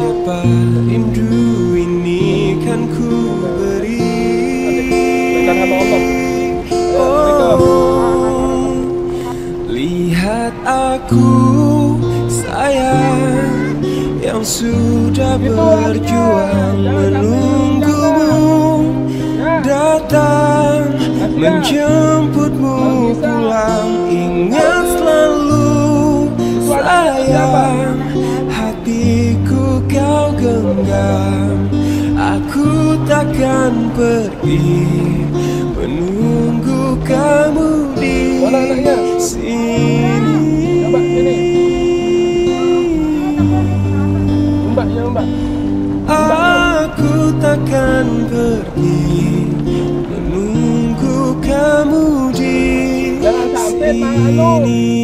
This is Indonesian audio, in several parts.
Siapa rindu ini kan ku beri. Oh, lihat aku sayang yang sudah berjuang menunggumu datang menjemputmu pulang. Ingat genggam aku takkan pergi menunggu kamu di sini ya mbak. Aku takkan pergi menunggu kamu di anu. sini.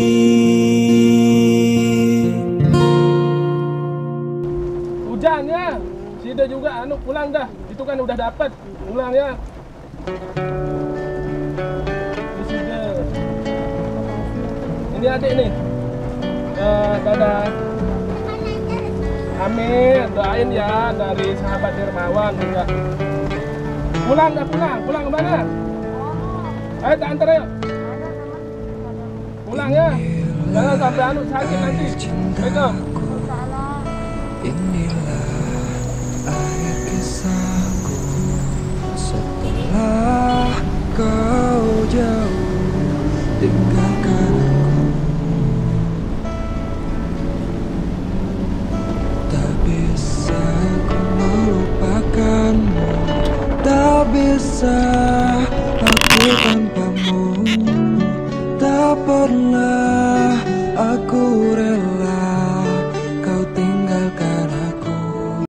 Hujan ya. Sida juga anu pulang dah. Itu kan udah dapat. Pulang ya. Sida. Ini adik nih. Dadah. Amin, doain ya dari sahabat dermawan juga. Pulang dah pulang, pulang ke mana? Ayo tak antar yuk. Pulang ya. Jangan sampai anu sakit nanti. Assalamualaikum. Inilah akhir kisahku. Setelah kau jauh Tinggalkan Tak bisa ku melupakanmu. Tak bisa aku tanpamu. Tak pernah